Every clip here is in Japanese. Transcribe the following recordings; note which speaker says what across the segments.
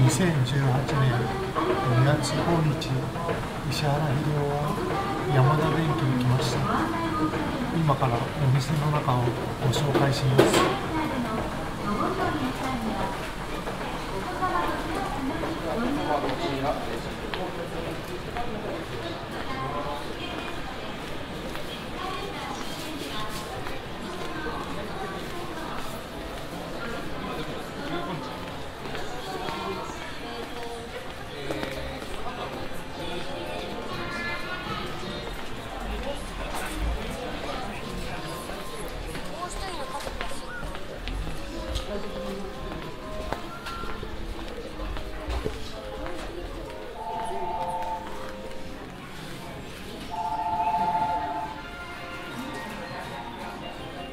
Speaker 1: 2018年2月5日石原秀夫は山田電機に来ました。今からお店の中をご紹介します。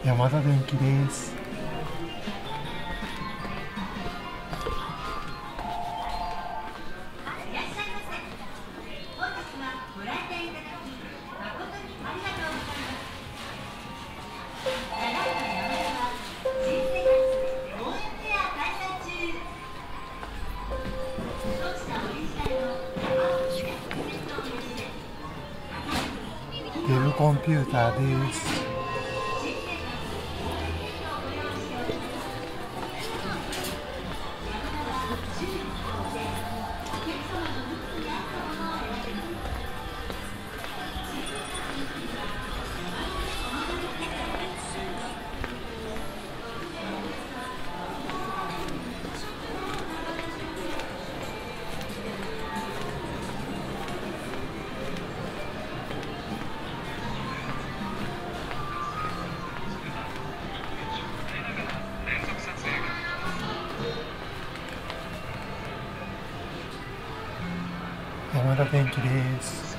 Speaker 1: 山田電機です。デルコンピューターです。山田電機です。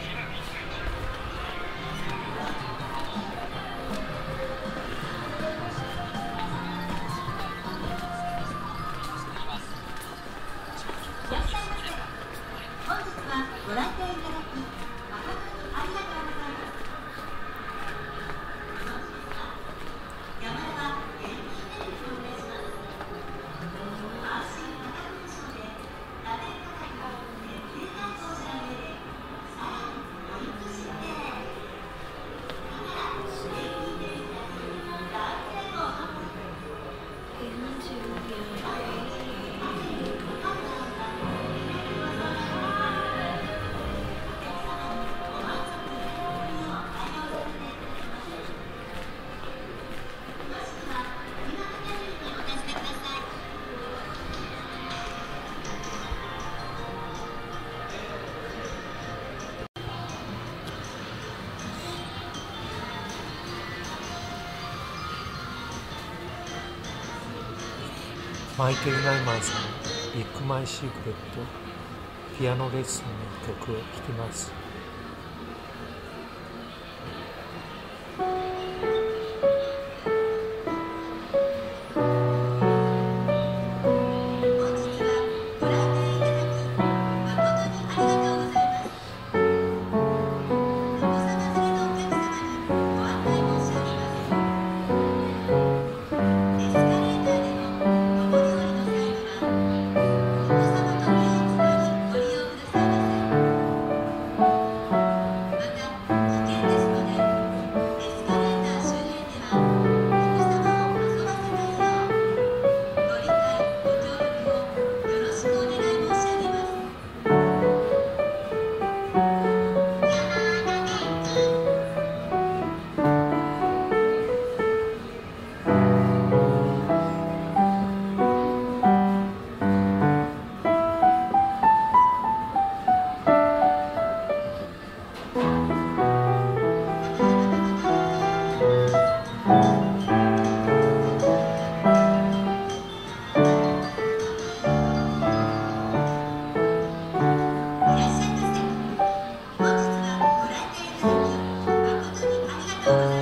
Speaker 2: 本日はご来店いただき
Speaker 1: マイケル・ナイマンさん「ビッグ・マイ・シークレット」ピアノレッスンの曲を弾きます。Oh.